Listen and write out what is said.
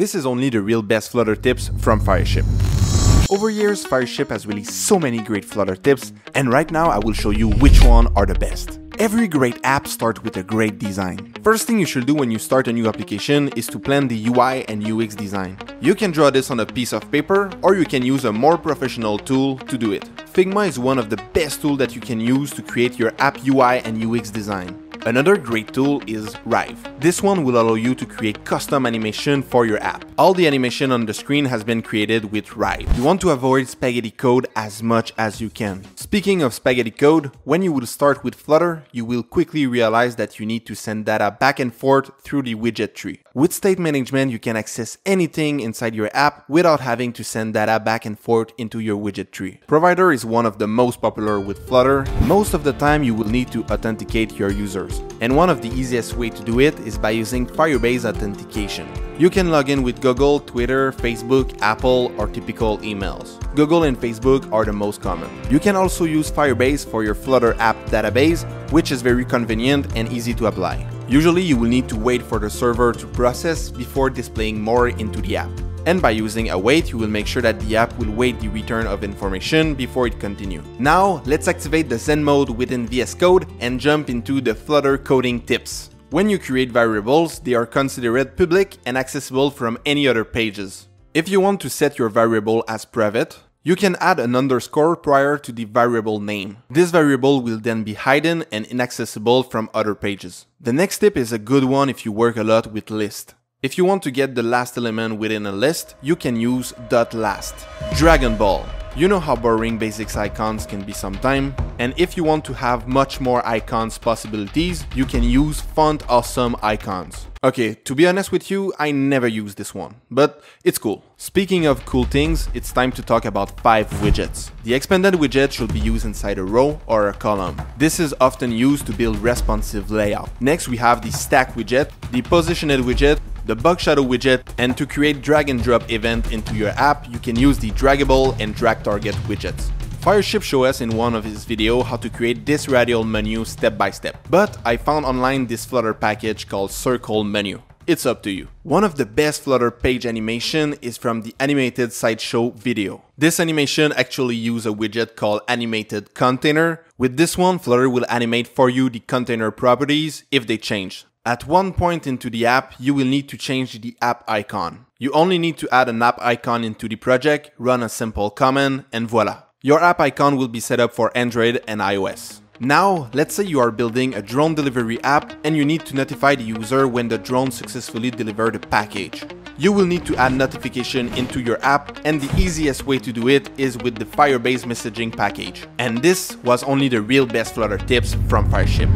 This is only the real best Flutter tips from Fireship. Over years, Fireship has released so many great Flutter tips, and right now I will show you which one are the best. Every great app starts with a great design. First thing you should do when you start a new application is to plan the UI and UX design. You can draw this on a piece of paper or you can use a more professional tool to do it. Figma is one of the best tools that you can use to create your app UI and UX design. Another great tool is Rive. This one will allow you to create custom animation for your app. All the animation on the screen has been created with Rive. You want to avoid spaghetti code as much as you can. Speaking of spaghetti code, when you will start with Flutter, you will quickly realize that you need to send data back and forth through the widget tree. With state management, you can access anything inside your app without having to send data back and forth into your widget tree. Provider is one of the most popular with Flutter. Most of the time, you will need to authenticate your users. And one of the easiest way to do it is by using Firebase authentication. You can log in with Google, Twitter, Facebook, Apple, or typical emails. Google and Facebook are the most common. You can also use Firebase for your Flutter app database, which is very convenient and easy to apply. Usually you will need to wait for the server to process before displaying more into the app and by using await you will make sure that the app will wait the return of information before it continue. Now let's activate the Zen mode within VS Code and jump into the Flutter coding tips. When you create variables, they are considered public and accessible from any other pages. If you want to set your variable as private, you can add an underscore prior to the variable name. This variable will then be hidden and inaccessible from other pages. The next tip is a good one if you work a lot with list. If you want to get the last element within a list, you can use .last. Dragon Ball. You know how boring basics icons can be sometimes, and if you want to have much more icons possibilities, you can use Font Awesome Icons. Okay, to be honest with you, I never use this one, but it's cool. Speaking of cool things, it's time to talk about 5 widgets. The expanded widget should be used inside a row or a column. This is often used to build responsive layout. Next we have the stack widget, the positioned widget, the bug shadow widget, and to create drag and drop event into your app, you can use the draggable and drag target widgets. Fireship showed us in one of his videos how to create this radial menu step by step, but I found online this Flutter package called Circle Menu. It's up to you. One of the best Flutter page animation is from the animated slideshow video. This animation actually use a widget called animated container. With this one, Flutter will animate for you the container properties if they change. At one point into the app, you will need to change the app icon. You only need to add an app icon into the project, run a simple command, and voila. Your app icon will be set up for Android and iOS. Now, let's say you are building a drone delivery app and you need to notify the user when the drone successfully delivered a package. You will need to add notification into your app and the easiest way to do it is with the Firebase messaging package. And this was only the real best Flutter tips from Fireship.